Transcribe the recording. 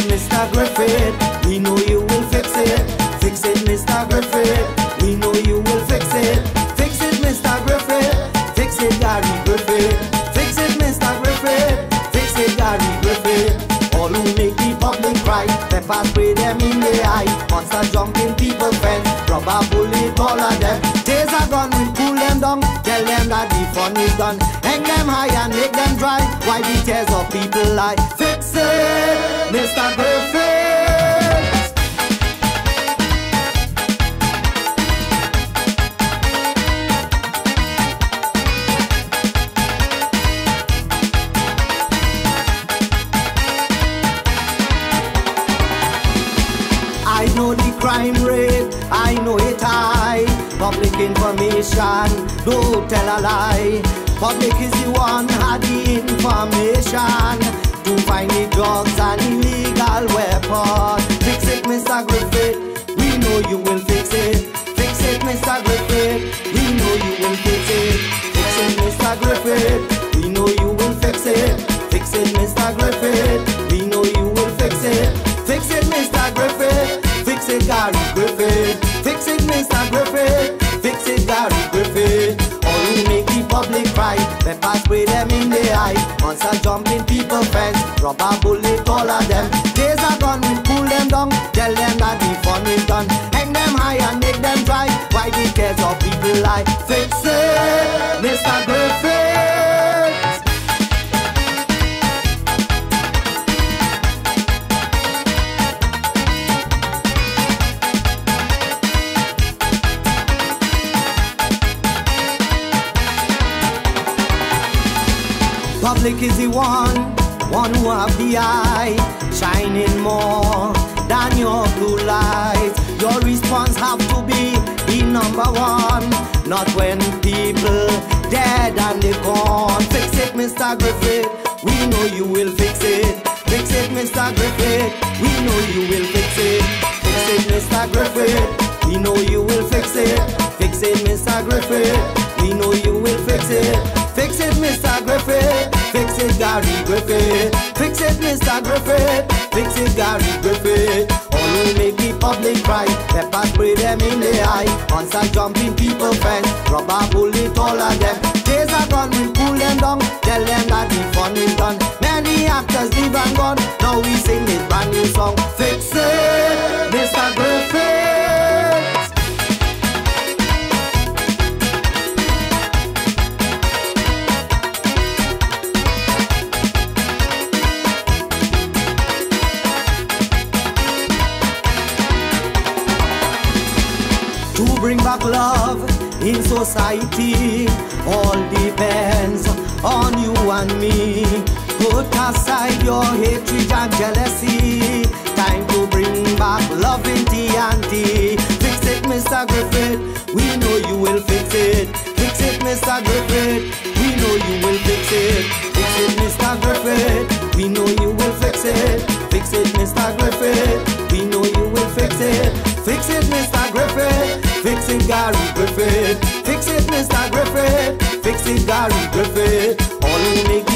Mr. Griffith. We know you will fix it. Fix it, Mr. Griffith. We know you will fix it. Fix it, Mr. Griffith. Fix it, Gary Griffith. Fix it, Mr. Griffith. Fix it, Gary Griffith. All who make the public cry, pepper spray them in the eye. Monster jumping people fence, rubber bullet all of them. Days are gone, we cool them down. Tell them that the fun is done. Hang them high and make them dry. Why the tears of people lie? Fix Mr. Griffith. I know the crime rate, I know it high. Public information, don't tell a lie. Public is the one had the information to find the drugs and illegal weapons. Fix it, Mr. Griffith. We know you will fix it. Fix it, Mr. Griffith. We know you will fix it. Fix it, Mr. Griffith. We know you will fix it. Fix it, Mr. Griffith. We know you will fix it. Fix it, Mr. Griffith. Fix it, Gary Griffith. Fix it, Mr. Griffith. Fix it, Gary Griffith. All who make the public cry, pepper spray them in the eye. Jumping people fence, rubber bullet all of them. Days are gone, we pull them down. Tell them that the fun is done. Hang them high and make them dry. Why the cares of people lie? Fix it, Mr. Griffith. Public is the one, one who have the eye, shining more than your blue light. Your response have to be the number one, not when people dead and they gone. Fix it, Mr. Griffith. We know you will fix it. Fix it, Mr. Griffith. We know you will fix it. Fix it, Mr. Griffith. We know you will fix it. Fix it, Mr. Griffith. We know you will fix it. Fix it, Mr. Griffith. Fix it, Gary Griffith. Fix it, Mr. Griffith. Fix it, Gary Griffith. Who make the public cry, pepper spray them in the eye. Monster jumping people fence, rubber bullet all of them. Days are gone, we pull them down. Tell them that the fun is done. Many actors live and gone. Now we bring back love in society all depends on you and me. Put aside your hatred and jealousy. Time to bring back love in T&T. Fix it, Mr. Griffith. We know you will fix it. Fix it, Mr. Griffith. We know you will fix it. Fix it, Mr. Griffith. We know you will fix it. Fix it, Mr. Griffith. We know you will fix it. Fix it. sexy Gary All in make